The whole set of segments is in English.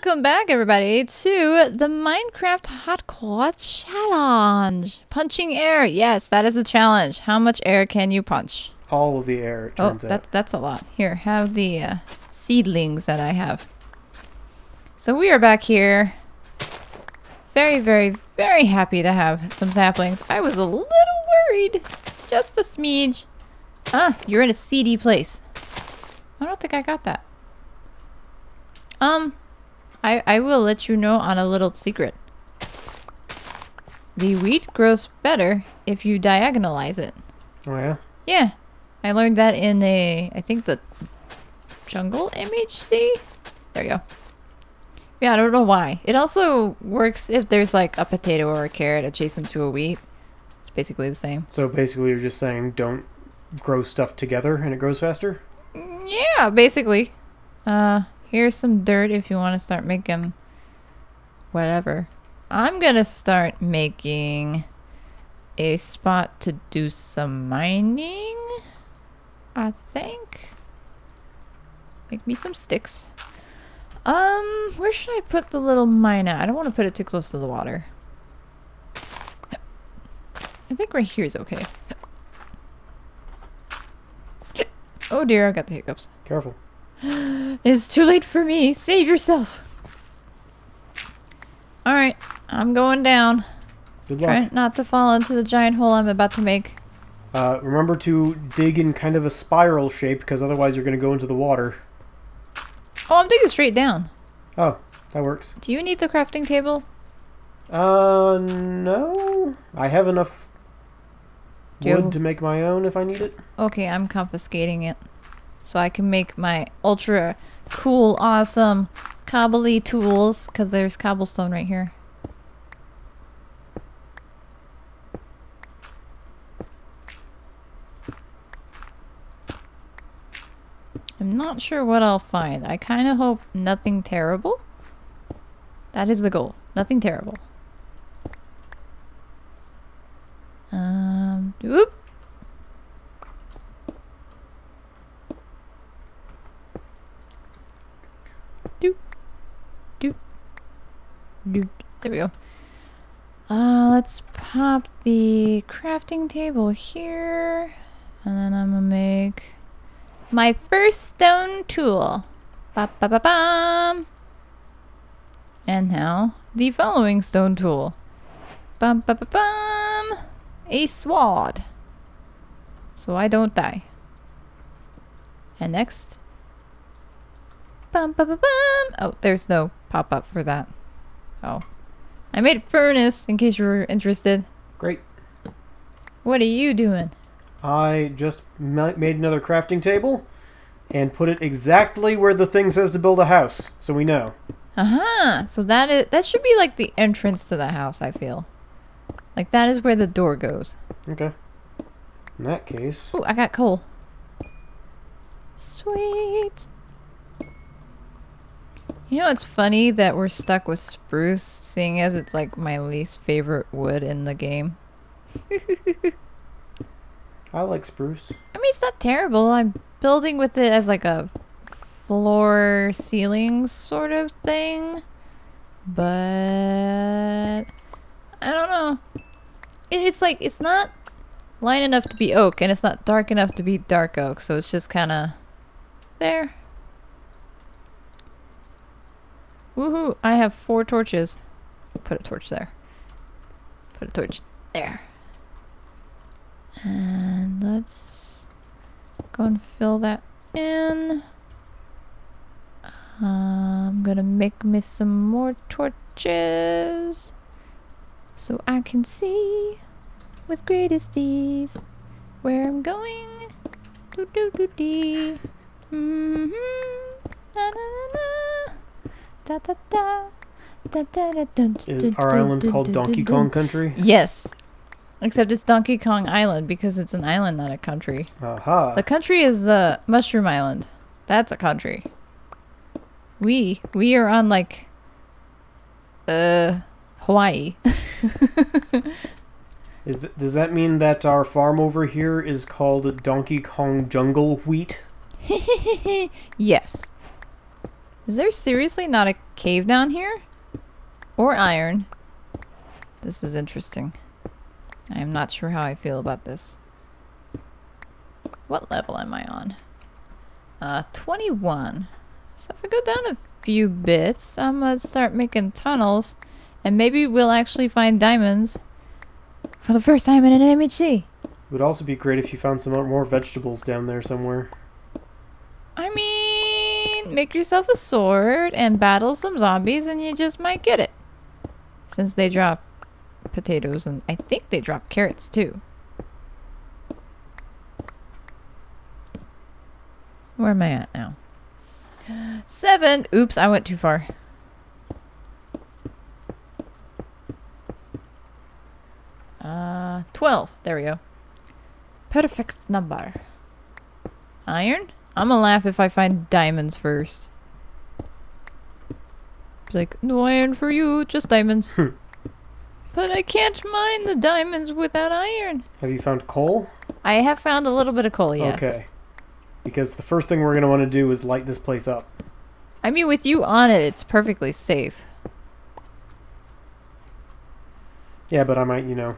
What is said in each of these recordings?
Welcome back, everybody, to the Minecraft Hardcore Challenge. Punching air. Yes, that is a challenge. How much air can you punch? All of the air, it Oh, turns out. that's, that's a lot. Here, have the uh, seedlings that I have. So we are back here. Very, very, very happy to have some saplings. I was a little worried. Just a smidge. Ah, you're in a seedy place. I don't think I got that. Um, I, I will let you know on a little secret. The wheat grows better if you diagonalize it. Oh, yeah? Yeah. I learned that in a, I think the jungle MHC? There you go. Yeah, I don't know why. It also works if there's like a potato or a carrot adjacent to a wheat. It's basically the same. So basically, you're just saying don't grow stuff together and it grows faster? Yeah, basically. Uh, here's some dirt if you want to start making whatever. I'm gonna start making a spot to do some mining. I think. Make me some sticks. Um, where should I put the little mine at? I don't want to put it too close to the water. I think right here is okay. Oh dear, I got the hiccups. Careful. It's too late for me. Save yourself. Alright, I'm going down. Good luck. Try not to fall into the giant hole I'm about to make. Uh, remember to dig in kind of a spiral shape, because otherwise you're going to go into the water. Oh, I'm digging straight down. Oh, that works. Do you need the crafting table? Uh, no. I have enough wood to make my own if I need it. Okay, I'm confiscating it. So I can make my ultra cool, awesome cobbly tools. Because there's cobblestone right here. I'm not sure what I'll find. I kind of hope nothing terrible. That is the goal. Nothing terrible. Um, whoop. Doot. There we go. Uh, let's pop the crafting table here. And then I'm gonna make my first stone tool. Ba ba ba bum. And now the following stone tool. Bum ba ba bum. A sword. So I don't die. And next. Bum ba ba bum. Oh, there's no pop up for that. Oh. I made a furnace in case you were interested. Great. What are you doing? I just ma- made another crafting table and put it exactly where the thing says to build a house, so we know. Uh-huh. So that is that should be like the entrance to the house, I feel. Like that is where the door goes. Okay. In that case, Ooh, I got coal. Sweet. You know it's funny that we're stuck with spruce, seeing as it's like my least favorite wood in the game. I like spruce. I mean, it's not terrible. I'm building with it as like a floor ceiling sort of thing. But I don't know. It's like it's not light enough to be oak and it's not dark enough to be dark oak, so it's just kind of there. Woohoo! I have four torches. Put a torch there. Put a torch there. And let's go and fill that in. I'm gonna make me some more torches so I can see with greatest ease where I'm going. Do do do dee. Mm-hmm. Na na na na. Da da da. Da da da dun, Is our island called Donkey. Kong Country? Yes. Except it's Donkey Kong Island because it's an island, not a country. Aha. The country is the Mushroom Island. That's a country. We we are on like uh Hawaii. Is th- does that mean that our farm over here is called Donkey Kong Jungle Wheat? yes. Is there seriously not a cave down here? Or iron? This is interesting. I am not sure how I feel about this. What level am I on? Uh, 21. So if I go down a few bits, I'm gonna start making tunnels. And maybe we'll actually find diamonds. For the first time in an MHC. It would also be great if you found some more vegetables down there somewhere. I mean, make yourself a sword and battle some zombies and you just might get it. Since they drop potatoes and I think they drop carrots too. Where am I at now? Seven. Oops, I went too far. Uh, 12. There we go. Perfect number. Iron? I'm gonna laugh if I find diamonds first. It's like, no iron for you, just diamonds. but I can't mine the diamonds without iron. Have you found coal? I have found a little bit of coal, yes. Okay. Because the first thing we're going to want to do is light this place up. I mean, with you on it, it's perfectly safe. Yeah, but I might, you know,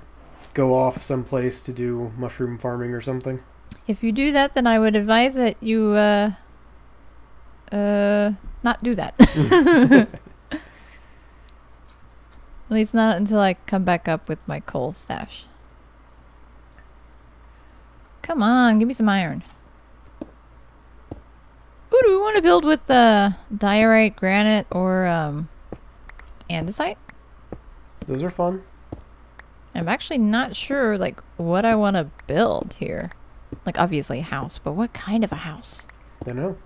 go off someplace to do mushroom farming or something. If you do that, then I would advise that you, uh, uh, not do that. At least not until I come back up with my coal stash. Come on, give me some iron. Ooh, do we want to build with uh, diorite, granite, or um, andesite? Those are fun. I'm actually not sure like what I want to build here. Like obviously a house, but what kind of a house? Don't know.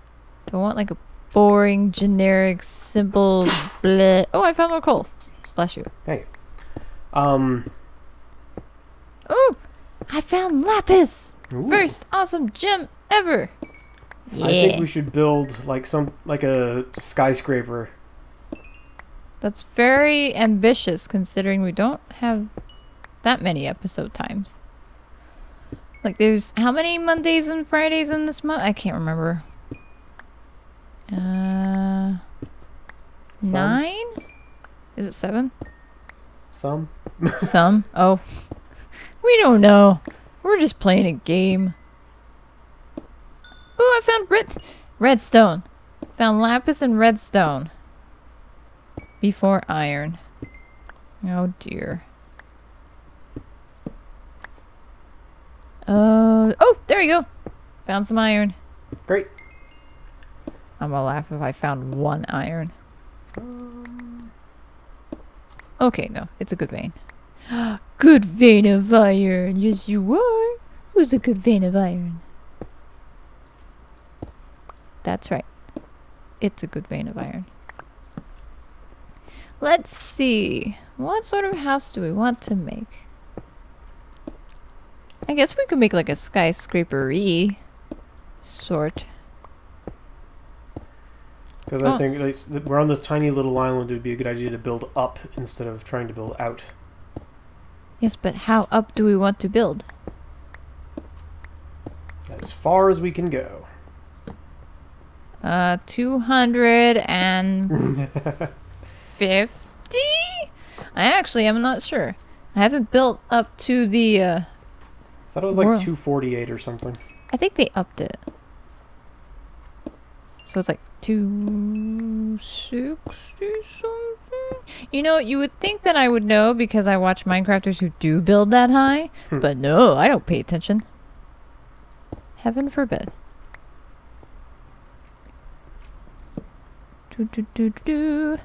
Do I want like a boring, generic, simple bleh? Oh, I found more coal. Bless you. Hey. Um. Ooh, I found lapis. ooh. First awesome gem ever. Yeah. I think we should build like some like a skyscraper. That's very ambitious considering we don't have that many episode times. Like there's how many Mondays and Fridays in this month? I can't remember. Uh Some. 9? Is it 7? Some. Some. Oh. We don't know. We're just playing a game. Ooh, I found red redstone. Found lapis and redstone. Before iron. Oh dear. Uh oh, there you go. Found some iron. Great. I'm gonna laugh if I found one iron. Okay, no, it's a good vein. good vein of iron. Yes, you are. Who's a good vein of iron? That's right. It's a good vein of iron. Let's see. What sort of house do we want to make? I guess we could make like a skyscraper-y sort. Because Oh. I think like, we're on this tiny little island. It would be a good idea to build up instead of trying to build out. Yes, but how up do we want to build? As far as we can go. Uh, 250? I actually am not sure. I haven't built up to the, uh, thought it was like World. 248 or something. I think they upped it. So it's like 260 something? You know, you would think that I would know because I watch Minecrafters who do build that high, Hmm. but no, I don't pay attention. Heaven forbid. Do, do, do, do, do.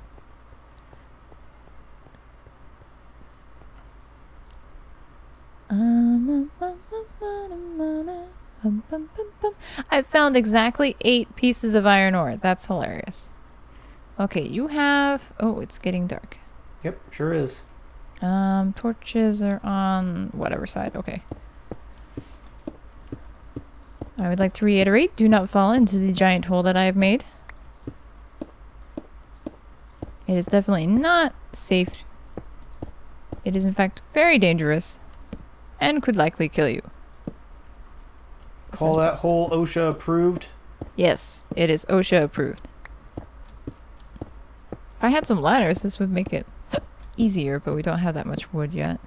Um, um, um, um, um, um, um, Bum, bum, bum. I found exactly eight pieces of iron ore. That's hilarious. Okay, you have. Oh, it's getting dark. Yep, sure is. Um, torches are on whatever side. Okay. I would like to reiterate do not fall into the giant hole that I have made. It is definitely not safe. It is, in fact, very dangerous and could likely kill you. Call that whole OSHA approved. Yes, it is OSHA approved. If I had some ladders, this would make it easier, but we don't have that much wood yet.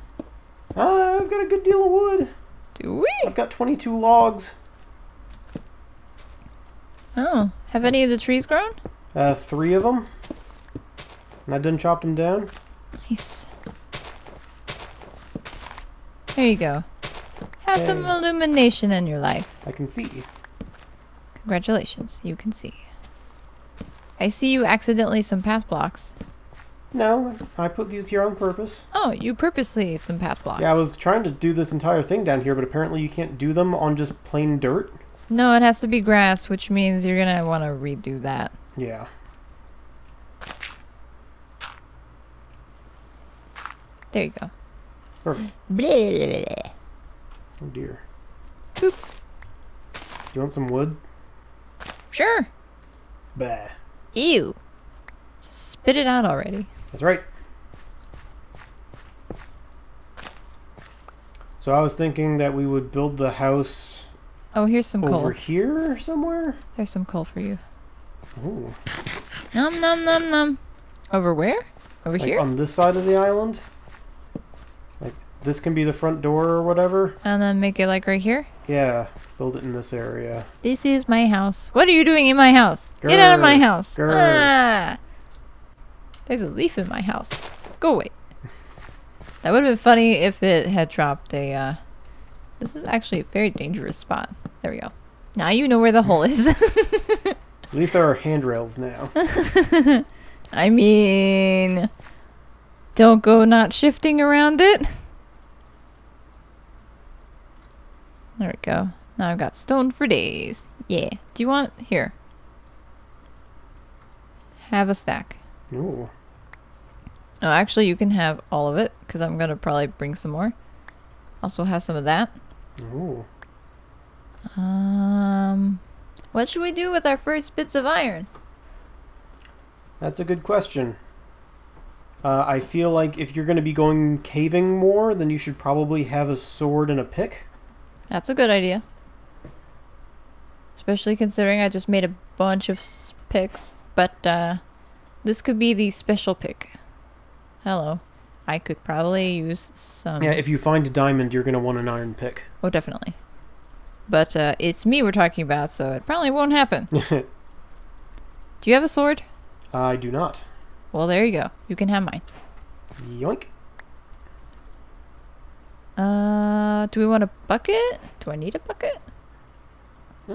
Uh, I've got a good deal of wood. Do we? I've got 22 logs. Oh, have any of the trees grown? Uh, three of them. And I done chopped them down. Nice. There you go. Have some illumination in your life. I can see. Congratulations, you can see. I see you accidentally some path blocks. No, I put these here on purpose. Oh, you purposely some path blocks. Yeah, I was trying to do this entire thing down here, but apparently you can't do them on just plain dirt. No, it has to be grass, which means you're gonna want to redo that. Yeah. There you go. Perfect. Blah, blah, blah. Oh dear. Boop. Do you want some wood? Sure. Bah. Ew. Just spit it out already. That's right. So I was thinking that we would build the house Oh, here's some coal. over here somewhere. There's some coal for you. Ooh. Num num num num. Over where? Over Like here? on this side of the island. This can be the front door or whatever. and then make it like right here? Yeah, build it in this area. This is my house. What are you doing in my house? Get out of my house. Grr. Ah. There's a leaf in my house. Go away. that would have been funny if it had dropped a, uh... This is actually a very dangerous spot. There we go. Now you know where the hole is. At least there are handrails now. I mean... Don't go not shifting around it. There we go. Now I've got stone for days. Yeah. Do you want... Here. Have a stack. Ooh. Oh, actually, you can have all of it, because I'm going to probably bring some more. Also have some of that. Ooh. Um... What should we do with our first bits of iron? That's a good question. Uh, I feel like if you're going to be going caving more, then you should probably have a sword and a pick. That's a good idea. Especially considering I just made a bunch of s- picks. But uh, this could be the special pick. Hello. I could probably use some. Yeah, if you find a diamond, you're going to want an iron pick. Oh, definitely. But uh, it's me we're talking about, so it probably won't happen. Do you have a sword? I do not. Well, there you go. You can have mine. Yoink. Uh, do we want a bucket? Do I need a bucket? Uh,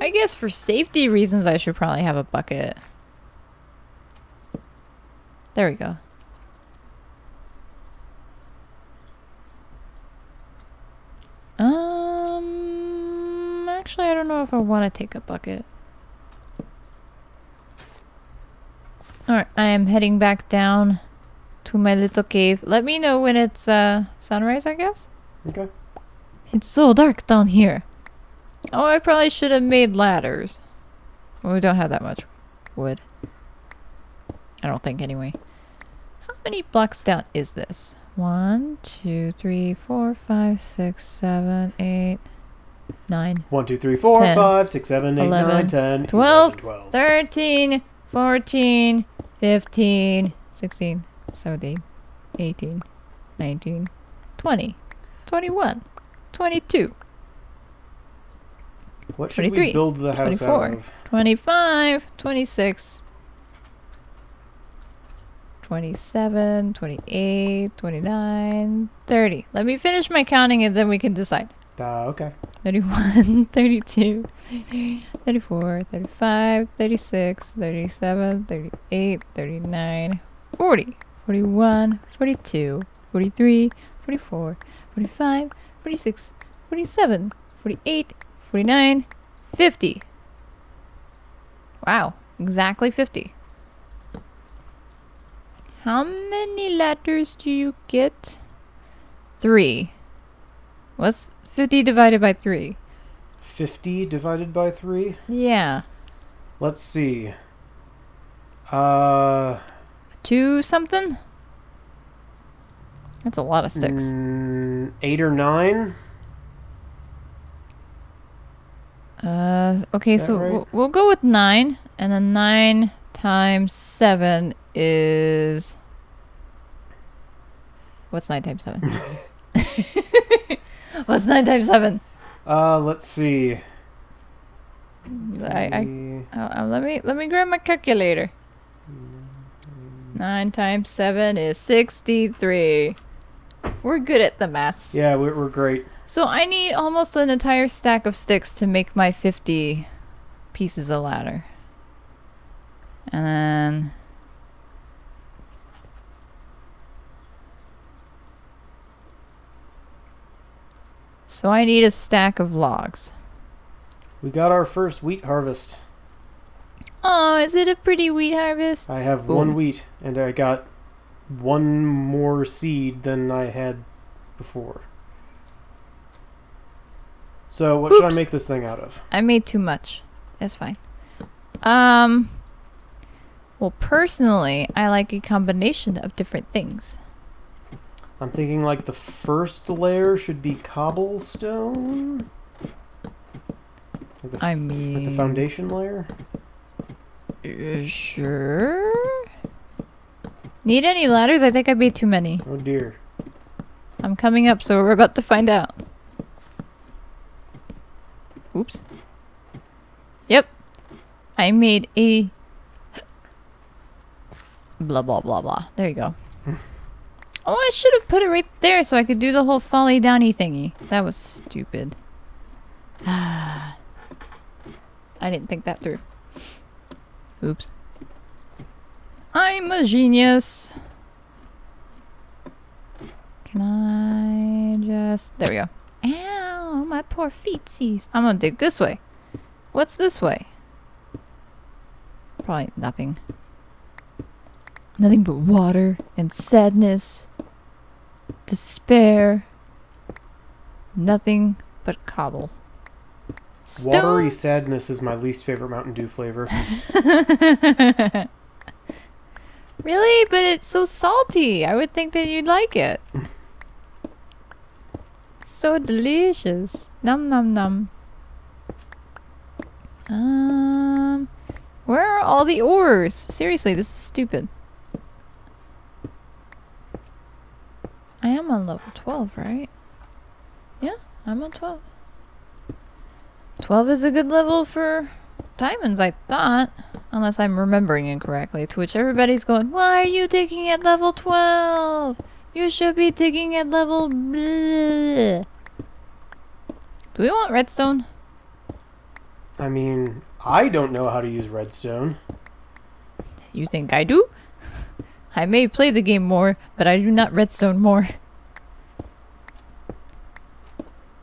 I guess for safety reasons, I should probably have a bucket. There we go. Um, actually, I don't know if I want to take a bucket. Alright, I am heading back down to my little cave. Let me know when it's uh, sunrise, I guess? okay. It's so dark down here. Oh, I probably should have made ladders. Well, we don't have that much wood. I don't think, anyway. How many blocks down is this? One, two, three, four, five, six, seven, eight, nine, 1, 2, 3, 4, 5, 6, 7, 8, 11, 9, 10, 12, 11, 12. 13, 14, 15, 16, 17, 18, 19, 20, 21, 22, What should we 23, build the house 24. out of? 25, 26, 27, 28, 29, 30. Let me finish my counting and then we can decide. Uh, okay. 31, 32, 33, 34, 35, 36, 37, 38, 39, 40, 41, 42, 43, 44, 45, 46, 47, 48, 49, 50. Wow, exactly 50. How many letters do you get? Three. What's 50 divided by 3? 50 divided by 3? Yeah. Let's see. Uh, Two something? That's a lot of sticks. mm, 8 or 9? Uh, okay, so right? we'll, we'll go with 9. And then 9 times 7 is. What's 9 times 7? What's 9 times 7? Uh, let's see. I, I, uh, uh, let me let me grab my calculator. 9 times 7 is 63. We're good at the maths. yeah, we're, we're great. So I need almost an entire stack of sticks to make my 50 pieces of ladder. And then So I need a stack of logs. We got our first wheat harvest. Oh, is it a pretty wheat harvest? I have Boom. one wheat, and I got one more seed than I had before. So, what should I make this thing out of? I made too much. That's fine. Um well, personally, I like a combination of different things. I'm thinking like the first layer should be cobblestone. Like the, I like mean, the foundation layer. Uh, Sure. Need any ladders? I think I made too many. Oh dear. I'm coming up, so we're about to find out. Oops. Yep. I made a. Blah, blah, blah, blah. There you go. oh, I should have put it right there so I could do the whole folly downy thingy. That was stupid. I didn't think that through. Oops. I'm a genius. Can I just... There we go. Ow, my poor feetsies. I'm gonna dig this way. What's this way? Probably nothing. Nothing but water and sadness. Despair. Nothing but cobble. Watery sadness is my least favorite Mountain Dew flavor. really? But it's so salty. I would think that you'd like it. so delicious. Num num num. Um, where are all the ores? Seriously, this is stupid. I am on level 12, right? Yeah, I'm on 12. 12 is a good level for diamonds, I thought. Unless I'm remembering incorrectly. To which everybody's going, Why are you digging at level 12? You should be digging at level. Bleh. Do we want redstone? I mean, I don't know how to use redstone. You think I do? I may play the game more, but I do not redstone more.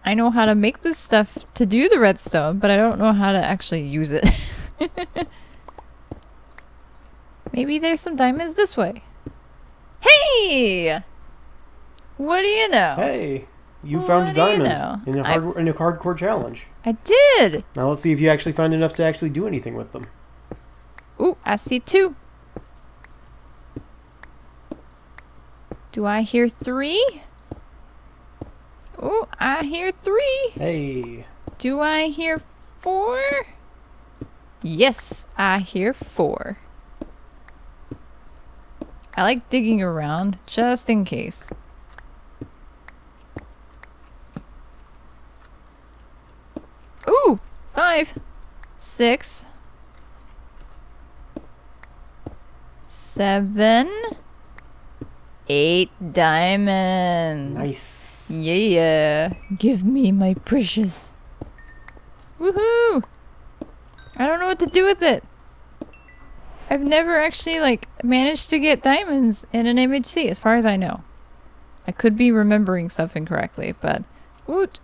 I know how to make this stuff to do the redstone, but I don't know how to actually use it. Maybe there's some diamonds this way. Hey! What do you know? Hey, you What found a do you diamond know? in a I- hard in a hardcore challenge. I did! Now let's see if you actually find enough to actually do anything with them. Ooh, I see two. Do I hear three? Ooh, I hear three. Hey, Do I hear four? Yes, I hear four. I like digging around just in case. Ooh, five, six, seven, eight diamonds. nice. Yeah, give me my precious. Woohoo! I don't know what to do with it. I've never actually like managed to get diamonds in an MHC, as far as I know. I could be remembering stuff incorrectly, but woot.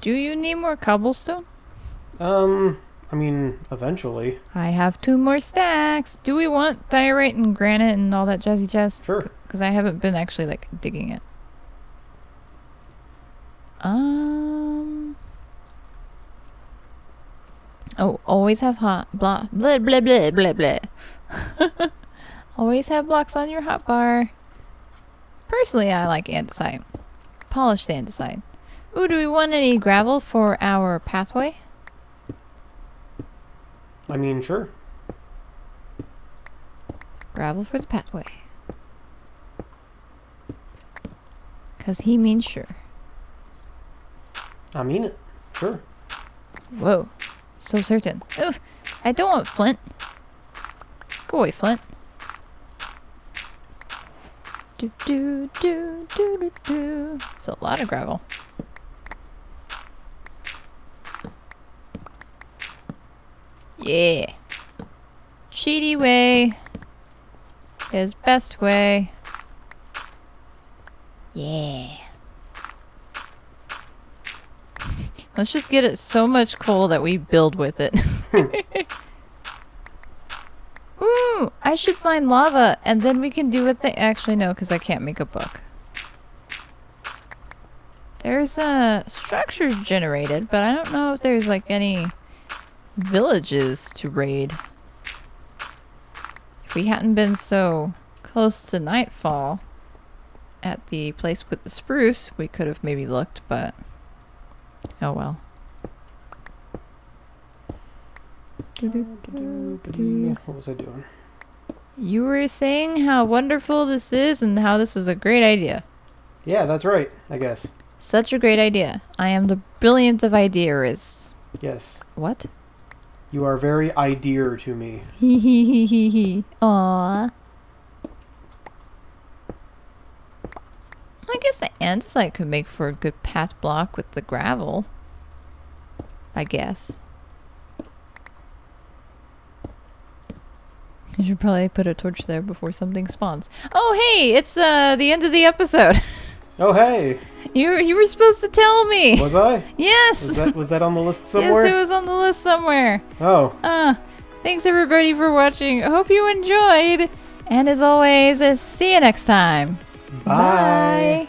Do you need more cobblestone? Um, I mean, eventually, I have two more stacks. Do we want diorite and granite and all that jazzy jazz? sure. Because I haven't been actually like digging it. Um. Oh, always have hot blah blah blah blah blah blah. always have blocks on your hot bar. Personally, I like andesite, polished andesite. Ooh, do we want any gravel for our pathway? I mean, sure. Gravel for the pathway. Because he means sure. I mean it. Sure. Whoa. So certain. Ooh, I don't want Flint. Go away, Flint. Do do do do do do. It's a lot of gravel. Yeah. Cheaty way is best way. Yeah. Let's just get it so much coal that we build with it. Ooh, I should find lava and then we can do a thing. Actually, no, because I can't make a book. There's uh, structures generated, but I don't know if there's like any villages to raid. If we hadn't been so close to nightfall at the place with the spruce, we could have maybe looked, but oh well. What was I doing? You were saying how wonderful this is and how this was a great idea. Yeah, that's right, I guess. Such a great idea. I am the brilliant of ideas. Yes. What? You are very idea to me. Hee hee hee hee hee. Aww. I guess the andesite could make for a good path block with the gravel. I guess. You should probably put a torch there before something spawns. Oh hey, it's uh the end of the episode. Oh hey, you you were supposed to tell me. was I? Yes. Was that was that on the list somewhere? Yes, it was on the list somewhere. Oh, Ah, thanks everybody for watching. I hope you enjoyed. And as always, uh, see you next time. bye.